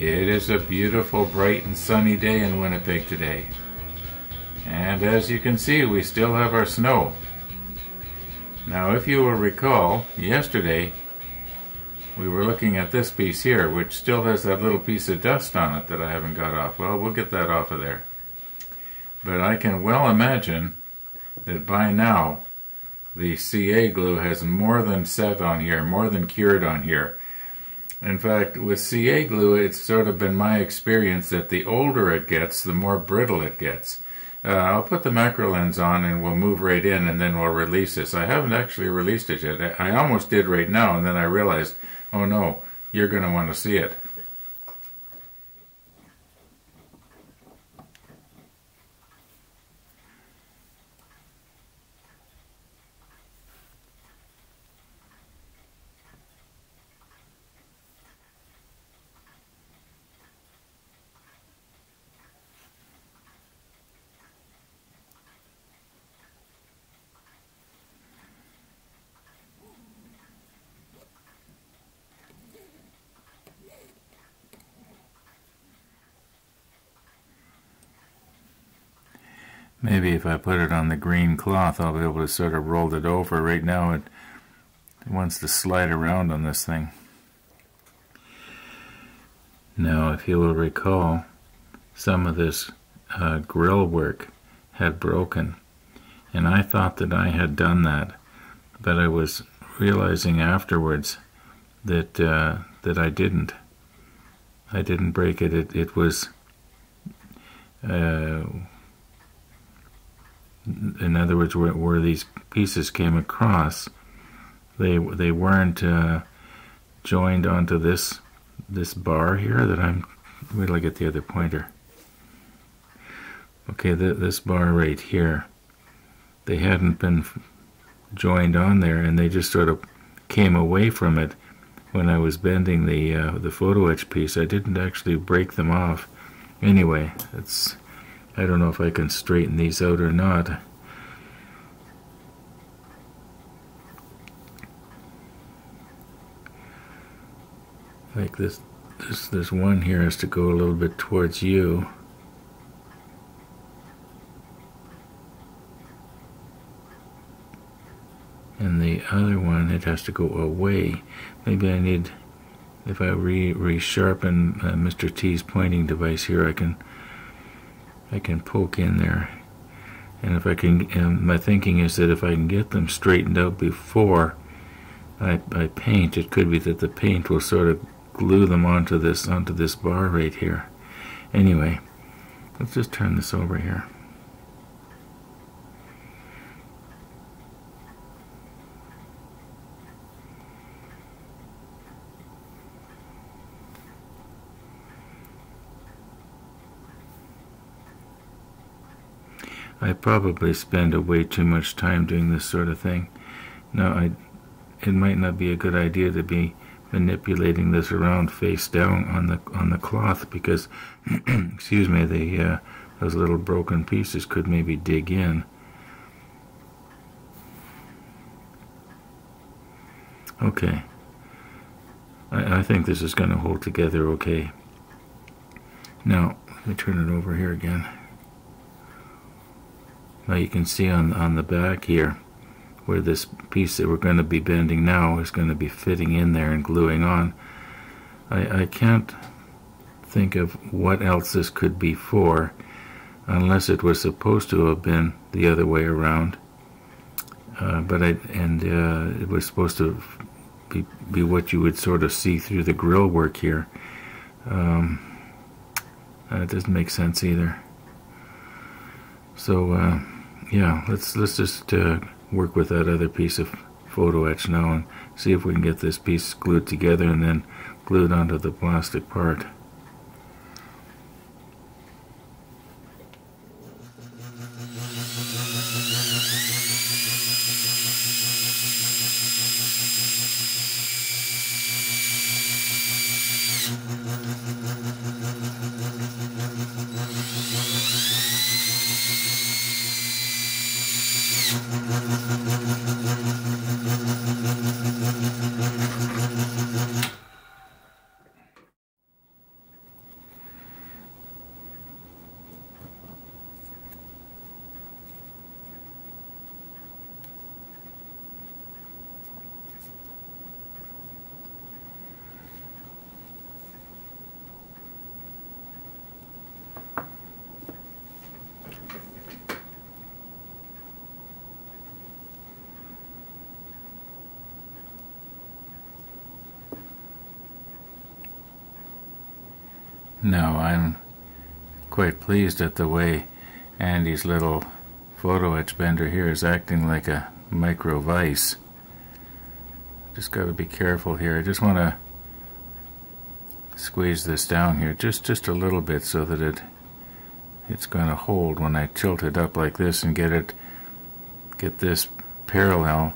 It is a beautiful, bright, and sunny day in Winnipeg today. And as you can see, we still have our snow. Now, if you will recall, yesterday we were looking at this piece here, which still has that little piece of dust on it that I haven't got off. Well, we'll get that off of there. But I can well imagine that by now the CA glue has more than set on here, more than cured on here. In fact, with CA glue, it's sort of been my experience that the older it gets, the more brittle it gets. Uh, I'll put the macro lens on and we'll move right in and then we'll release this. I haven't actually released it yet. I almost did right now and then I realized, oh no, you're going to want to see it. Maybe if I put it on the green cloth, I'll be able to sort of roll it over. Right now, it, it wants to slide around on this thing. Now, if you will recall, some of this uh, grill work had broken, and I thought that I had done that, but I was realizing afterwards that uh, that I didn't. I didn't break it. It, it was. Uh, in other words, where, where these pieces came across, they they weren't uh, joined onto this this bar here that I'm. Wait till I get the other pointer. Okay, this bar right here, they hadn't been joined on there, and they just sort of came away from it when I was bending the uh, the photo etch piece. I didn't actually break them off. Anyway, it's I don't know if I can straighten these out or not. Like this, this, this one here has to go a little bit towards you. And the other one, it has to go away. Maybe I need, if I re resharpen uh, Mr. T's pointing device here, I can I can poke in there. And if I can, and my thinking is that if I can get them straightened out before I, I paint, it could be that the paint will sort of glue them onto this onto this bar right here. Anyway, let's just turn this over here. I probably spend a way too much time doing this sort of thing. Now, I, it might not be a good idea to be manipulating this around face down on the on the cloth because, excuse me, the uh, those little broken pieces could maybe dig in. Okay. I, I think this is going to hold together okay. Now, let me turn it over here again. Now you can see on, on the back here where this piece that we're going to be bending now is going to be fitting in there and gluing on. I, I can't think of what else this could be for unless it was supposed to have been the other way around. Uh, but I, and uh, it was supposed to be, be what you would sort of see through the grill work here. Um, that doesn't make sense either. So, uh, yeah, let's let's just uh, work with that other piece of photo etch now and see if we can get this piece glued together and then glued onto the plastic part. Now I'm quite pleased at the way Andy's little photo etch bender here is acting like a micro vise. Just got to be careful here. I just want to squeeze this down here just just a little bit so that it it's going to hold when I tilt it up like this and get it get this parallel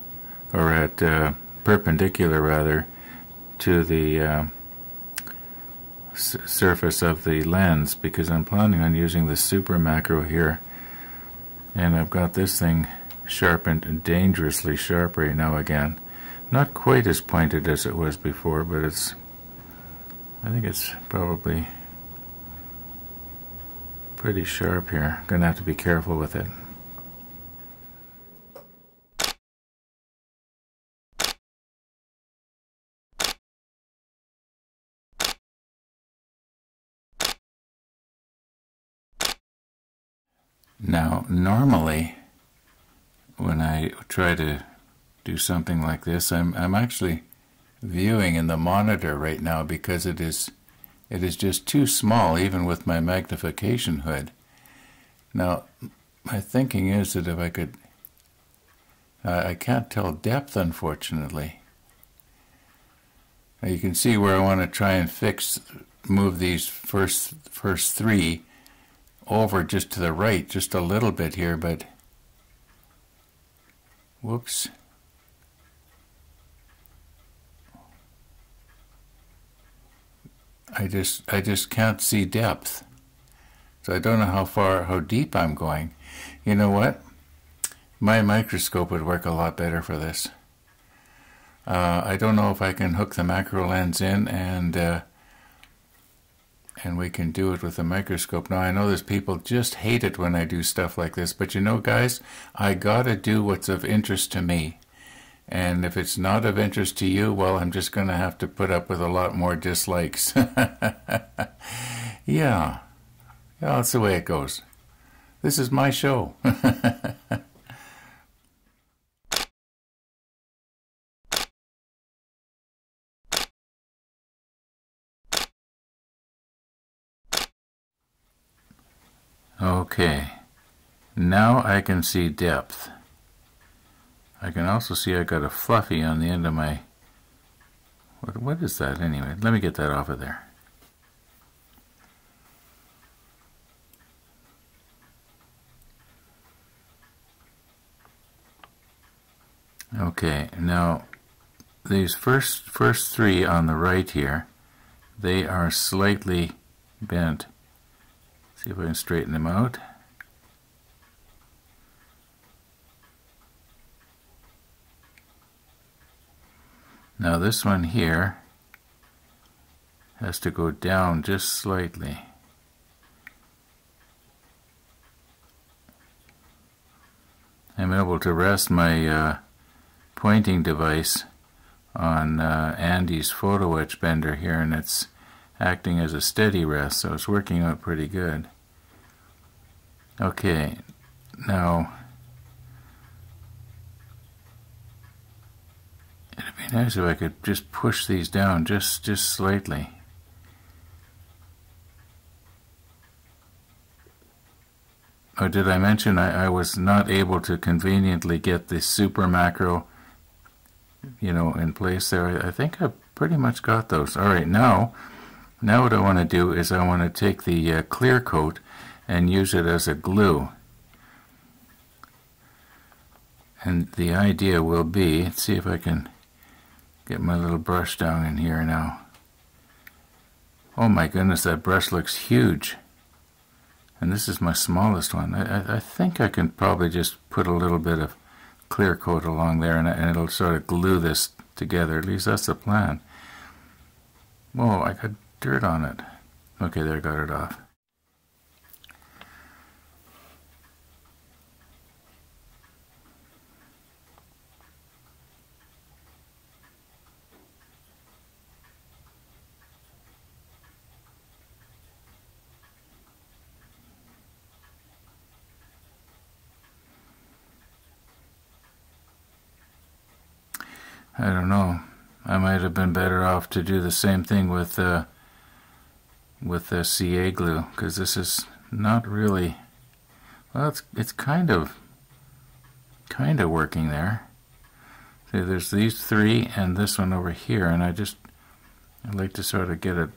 or at uh, perpendicular rather to the uh, surface of the lens because I'm planning on using the super macro here. And I've got this thing sharpened dangerously sharp right now again. Not quite as pointed as it was before but it's I think it's probably pretty sharp here. Gonna have to be careful with it Now, normally, when I try to do something like this, I'm, I'm actually viewing in the monitor right now because it is, it is just too small, even with my magnification hood. Now, my thinking is that if I could, uh, I can't tell depth, unfortunately. Now you can see where I want to try and fix, move these first first three over just to the right just a little bit here, but whoops. I just I just can't see depth. So I don't know how far how deep I'm going. You know what? My microscope would work a lot better for this. Uh, I don't know if I can hook the macro lens in and uh, and we can do it with a microscope. Now, I know there's people just hate it when I do stuff like this, but you know, guys, I gotta do what's of interest to me. And if it's not of interest to you, well, I'm just gonna have to put up with a lot more dislikes. yeah. Yeah, that's the way it goes. This is my show. now I can see depth. I can also see I got a fluffy on the end of my, what, what is that anyway? Let me get that off of there. Okay, now these first first three on the right here, they are slightly bent See if I can straighten them out. Now this one here has to go down just slightly. I'm able to rest my uh, pointing device on uh, Andy's photo etch bender here and it's acting as a steady rest so it's working out pretty good. Okay, now it'd be nice if I could just push these down just just slightly. Oh, did I mention I, I was not able to conveniently get the super macro, you know, in place there? I, I think I pretty much got those. All right, now, now what I want to do is I want to take the uh, clear coat and use it as a glue. And the idea will be, let's see if I can get my little brush down in here now. Oh my goodness, that brush looks huge. And this is my smallest one. I, I think I can probably just put a little bit of clear coat along there and, and it'll sort of glue this together. At least that's the plan. Whoa, I got dirt on it. Okay, there, got it off. I don't know. I might have been better off to do the same thing with uh, with the CA glue because this is not really well it's it's kind of kind of working there see there's these three and this one over here and I just I'd like to sort of get it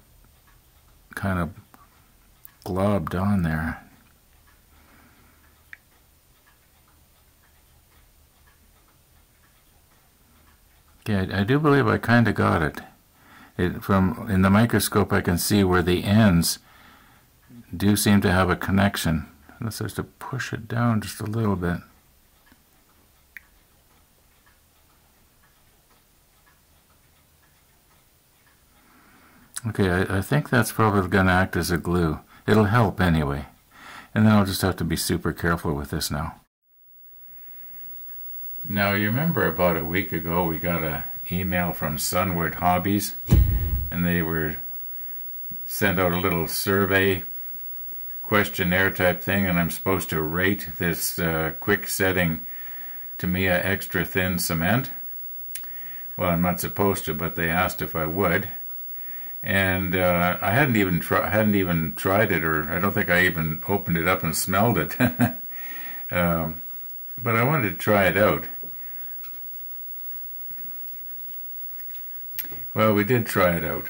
kind of globbed on there okay I, I do believe I kind of got it it, from in the microscope I can see where the ends do seem to have a connection. Let's just to push it down just a little bit. Okay, I, I think that's probably going to act as a glue. It'll help anyway. And then I'll just have to be super careful with this now. Now, you remember about a week ago we got an email from Sunward Hobbies and they were sent out a little survey questionnaire type thing, and I'm supposed to rate this uh, quick setting Tamiya extra thin cement. Well, I'm not supposed to, but they asked if I would, and uh, I hadn't even try- hadn't even tried it, or I don't think I even opened it up and smelled it. um, but I wanted to try it out. Well, we did try it out.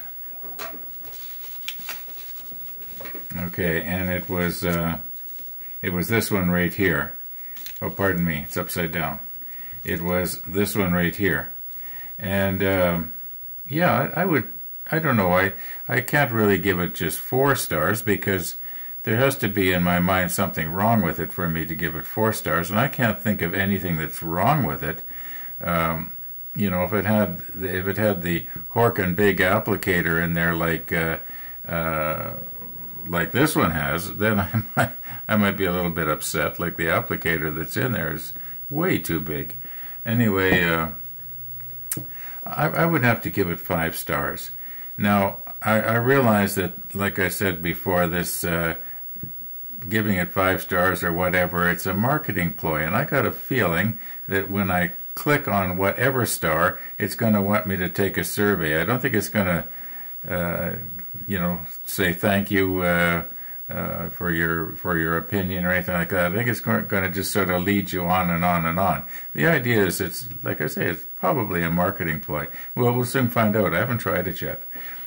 Okay, and it was uh, it was this one right here. Oh, pardon me, it's upside down. It was this one right here, and um, yeah, I, I would. I don't know. I I can't really give it just four stars because there has to be in my mind something wrong with it for me to give it four stars, and I can't think of anything that's wrong with it. Um, you know, if it had if it had the Horken big applicator in there like uh, uh, like this one has, then I might I might be a little bit upset. Like the applicator that's in there is way too big. Anyway, uh, I, I would have to give it five stars. Now I, I realize that, like I said before, this uh, giving it five stars or whatever, it's a marketing ploy, and I got a feeling that when I click on whatever star, it's going to want me to take a survey. I don't think it's going to, uh, you know, say thank you uh, uh, for your for your opinion or anything like that. I think it's going to just sort of lead you on and on and on. The idea is, it's like I say, it's probably a marketing ploy. Well, we'll soon find out. I haven't tried it yet.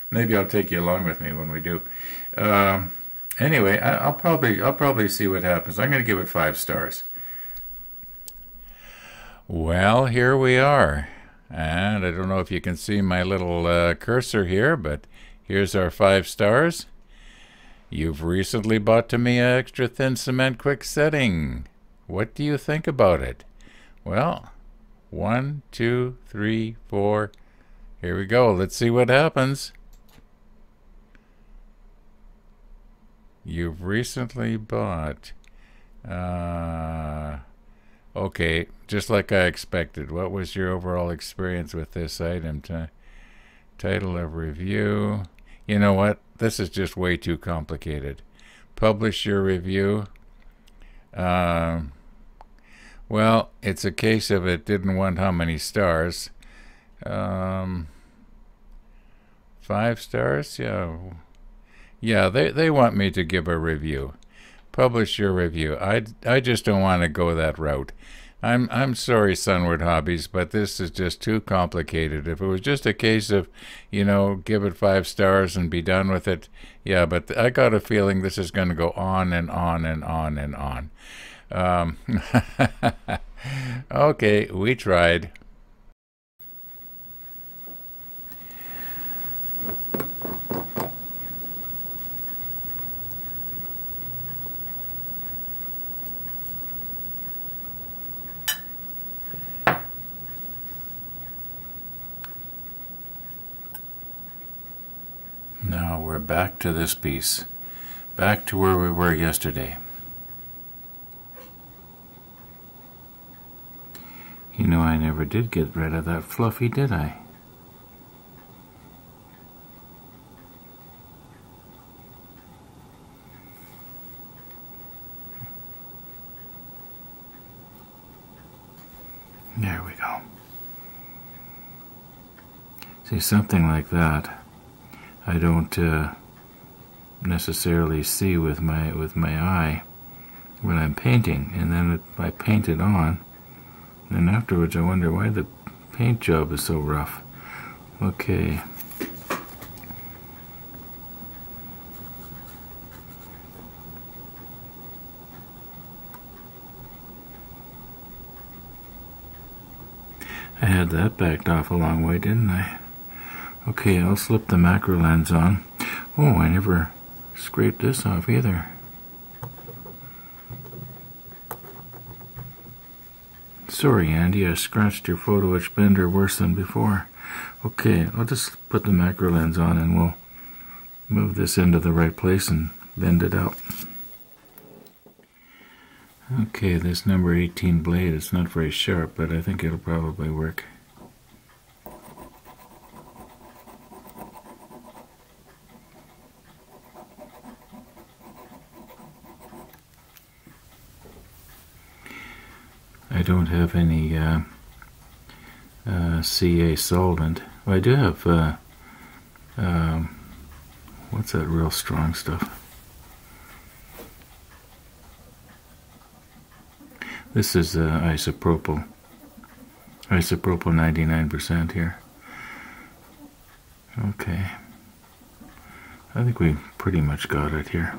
Maybe I'll take you along with me when we do. Um, anyway, I, will probably I'll probably see what happens. I'm going to give it five stars. Well, here we are. And I don't know if you can see my little uh, cursor here, but here's our five stars. You've recently bought Tamiya Extra Thin Cement Quick Setting. What do you think about it? Well, one, two, three, four. Here we go. Let's see what happens. You've recently bought. Uh, Okay, just like I expected. What was your overall experience with this item? T title of review. You know what? This is just way too complicated. Publish your review. Um, well, it's a case of it didn't want how many stars. Um, five stars? Yeah. Yeah, they, they want me to give a review publish your review. I, I just don't want to go that route. I'm I'm sorry, Sunward Hobbies, but this is just too complicated. If it was just a case of, you know, give it five stars and be done with it, yeah. But I got a feeling this is going to go on and on and on and on. Um, okay, we tried. Now we're back to this piece. Back to where we were yesterday. You know, I never did get rid of that fluffy, did I? There we go. See, something like that I don't uh, necessarily see with my with my eye when I'm painting, and then it, I paint it on, and afterwards I wonder why the paint job is so rough. Okay. I had that backed off a long way, didn't I? Okay, I'll slip the macro lens on. Oh, I never scraped this off either. Sorry, Andy, I scratched your photo etch bender worse than before. Okay, I'll just put the macro lens on and we'll move this into the right place and bend it out. Okay, this number 18 blade is not very sharp, but I think it'll probably work. I don't have any uh, uh, CA solvent. Well, I do have, uh, um, what's that real strong stuff? This is uh, isopropyl. Isopropyl 99% here. Okay. I think we pretty much got it here.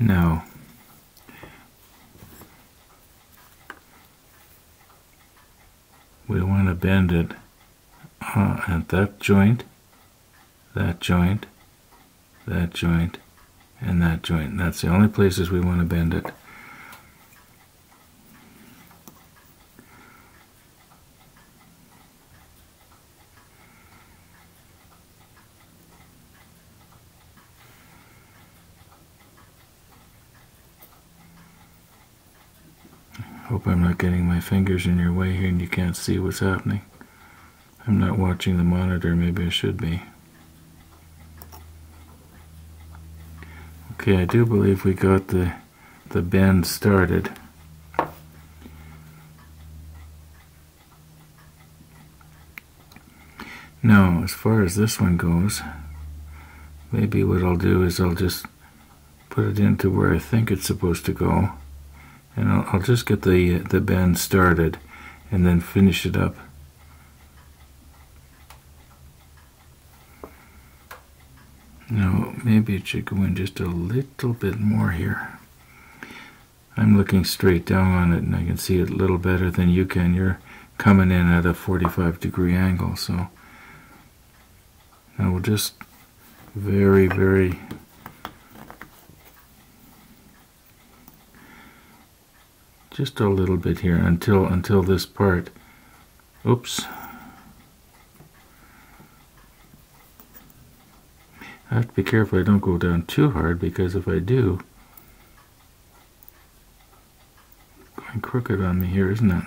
No. We want to bend it uh, at that joint, that joint, that joint, and that joint. That's the only places we want to bend it. Hope I'm not getting my fingers in your way here and you can't see what's happening. I'm not watching the monitor, maybe I should be. Okay, I do believe we got the, the bend started. Now, as far as this one goes, maybe what I'll do is I'll just put it into where I think it's supposed to go I'll, just get the the bend started and then finish it up. Now maybe it should go in just a little bit more here. I'm looking straight down on it and I can see it a little better than you can. You're coming in at a 45 degree angle so I will just very very just a little bit here until until this part. Oops. I have to be careful I don't go down too hard because if I do going crooked on me here isn't it?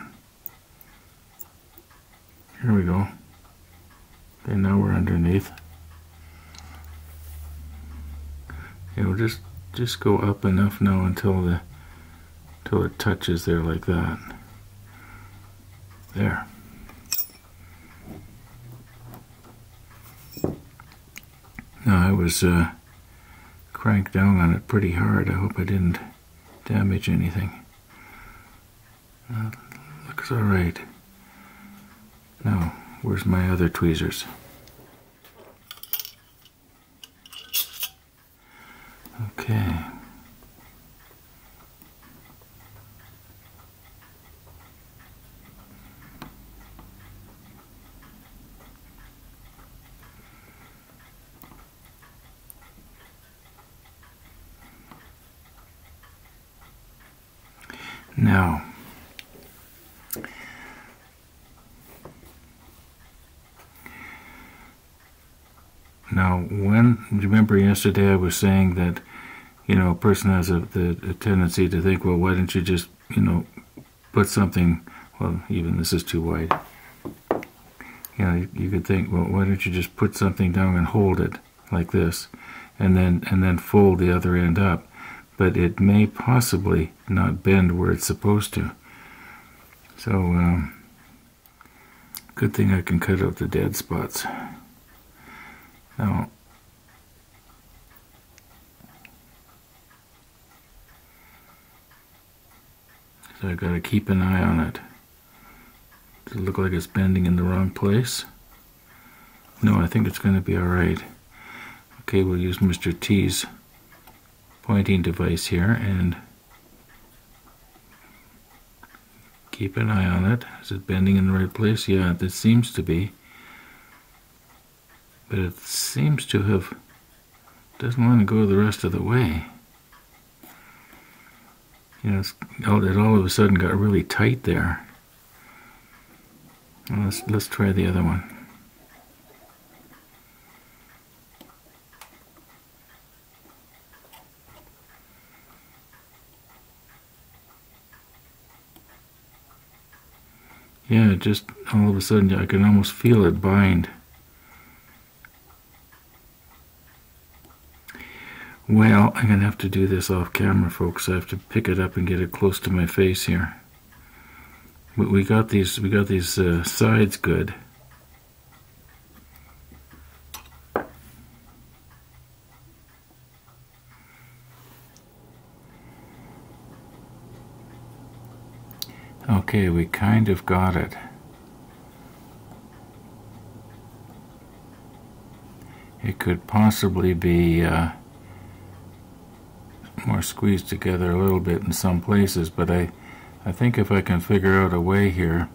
Here we go. Okay now we're underneath. It'll just just go up enough now until the till it touches there like that. There. Now I was uh, cranked down on it pretty hard. I hope I didn't damage anything. Uh, looks alright. Now, where's my other tweezers? Okay. Now, now, when remember yesterday I was saying that you know a person has a, the, a tendency to think, well, why don't you just you know put something? Well, even this is too wide. You know, you, you could think, well, why don't you just put something down and hold it like this, and then and then fold the other end up, but it may possibly not bend where it's supposed to. So, um, good thing I can cut out the dead spots. Now, so I gotta keep an eye on it. Does it look like it's bending in the wrong place? No, I think it's gonna be alright. Okay, we'll use Mr. T's pointing device here and keep an eye on it. Is it bending in the right place? Yeah, it seems to be but it seems to have doesn't want to go the rest of the way. You know, oh, it all of a sudden got really tight there. Let's let's try the other one. Yeah, just all of a sudden I can almost feel it bind. Well, I'm going to have to do this off camera, folks. I have to pick it up and get it close to my face here. But we got these, we got these uh, sides good. Okay, we kind of got it. It could possibly be uh, more squeezed together a little bit in some places, but I, I think if I can figure out a way here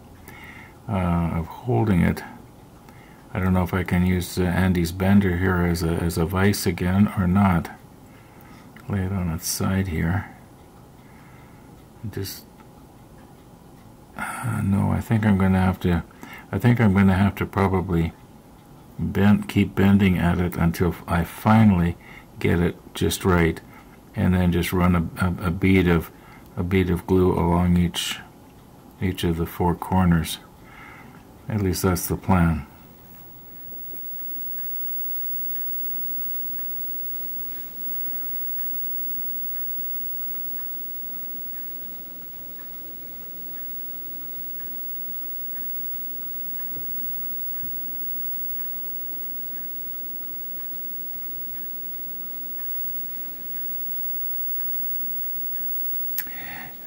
uh, of holding it, I don't know if I can use uh, Andy's bender here as a, as a vise again or not. Lay it on its side here. Just, uh, no, I think I'm going to have to, I think I'm going to have to probably bend, keep bending at it until I finally get it just right and then just run a, a, a bead of a bead of glue along each each of the four corners. At least that's the plan.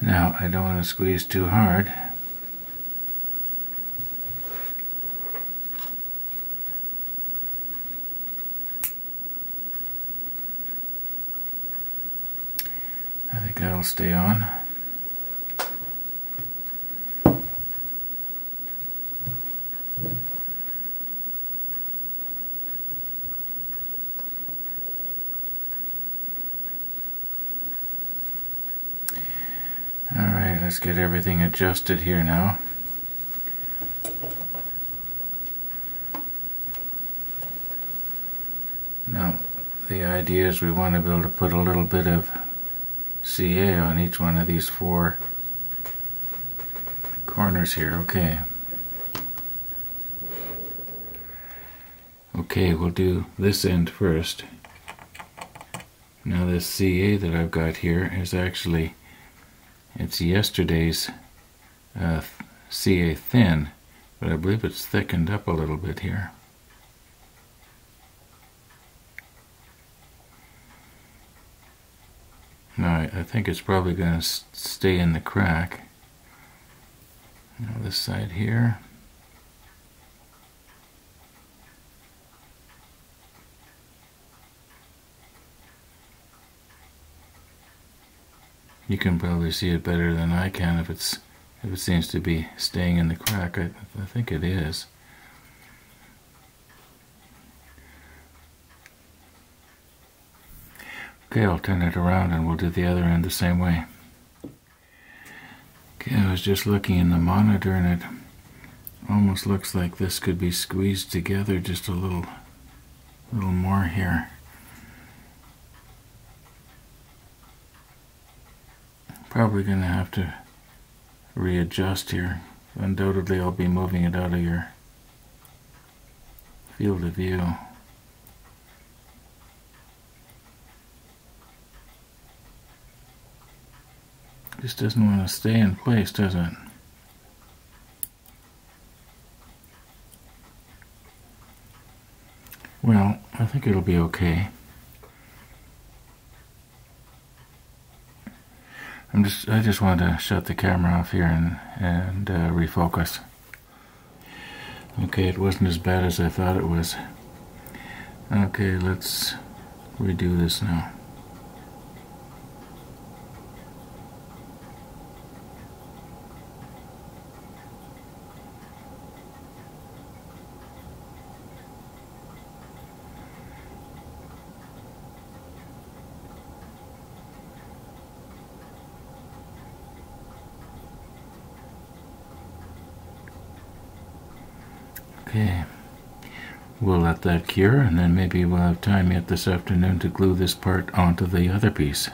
Now, I don't to squeeze too hard. I think that'll stay on. let's get everything adjusted here now. Now, the idea is we want to be able to put a little bit of CA on each one of these four corners here. Okay. Okay, we'll do this end first. Now this CA that I've got here is actually it's yesterday's uh, CA thin, but I believe it's thickened up a little bit here. Now, I think it's probably going to stay in the crack. Now this side here. You can probably see it better than I can if it's if it seems to be staying in the crack. I, I think it is. Okay, I'll turn it around and we'll do the other end the same way. Okay, I was just looking in the monitor and it almost looks like this could be squeezed together just a little little more here. Probably going to have to readjust here. Undoubtedly I'll be moving it out of your field of view. This doesn't want to stay in place, does it? Well, I think it'll be okay. I'm just, I just want to shut the camera off here and, and uh, refocus. Okay, it wasn't as bad as I thought it was. Okay, let's redo this now. Okay. We'll let that cure and then maybe we'll have time yet this afternoon to glue this part onto the other piece.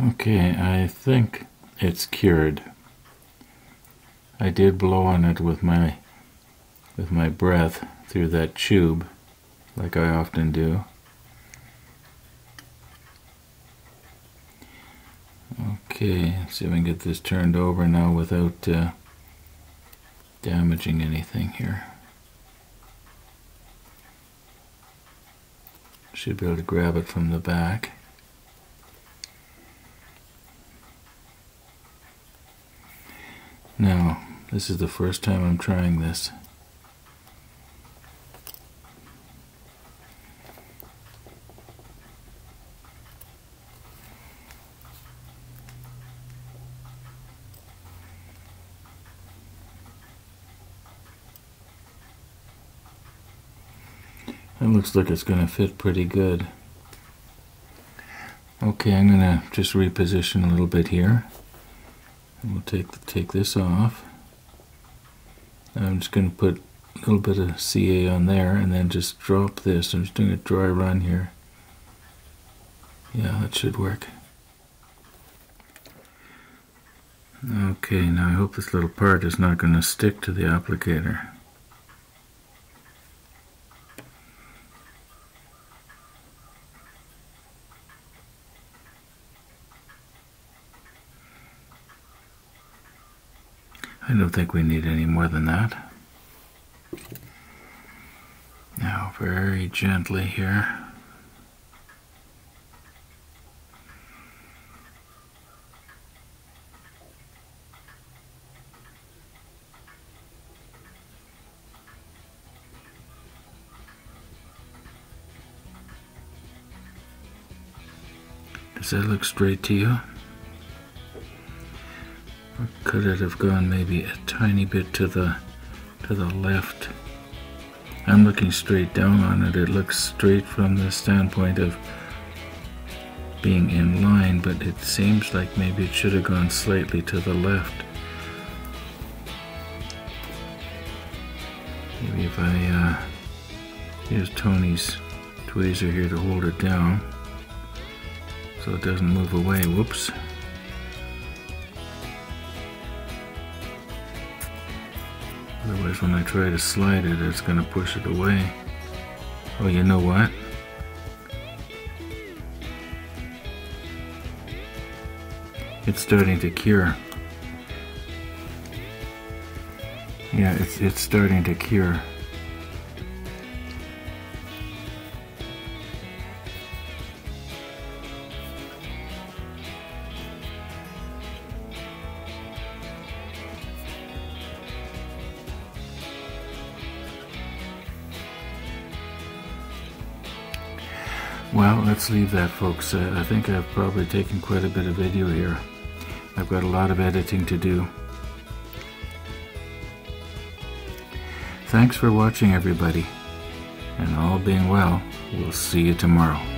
Okay, I think it's cured. I did blow on it with my with my breath through that tube like I often do. Okay, let's see if I can get this turned over now without uh, damaging anything here. Should be able to grab it from the back. Now, this is the first time I'm trying this. It looks like it's going to fit pretty good. Okay, I'm going to just reposition a little bit here. We'll take take this off. I'm just going to put a little bit of CA on there and then just drop this. I'm just doing a dry run here. Yeah, that should work. Okay, now I hope this little part is not going to stick to the applicator. I don't think we need any more than that. Now, very gently here. Does that look straight to you? Could it have gone maybe a tiny bit to the to the left? I'm looking straight down on it. It looks straight from the standpoint of being in line, but it seems like maybe it should have gone slightly to the left. Maybe if I uh, use Tony's tweezer here to hold it down so it doesn't move away. Whoops. When I try to slide it, it's going to push it away. Oh, you know what? It's starting to cure. Yeah, it's, it's starting to cure. Let's leave that, folks. Uh, I think I've probably taken quite a bit of video here. I've got a lot of editing to do. Thanks for watching, everybody. And all being well, we'll see you tomorrow.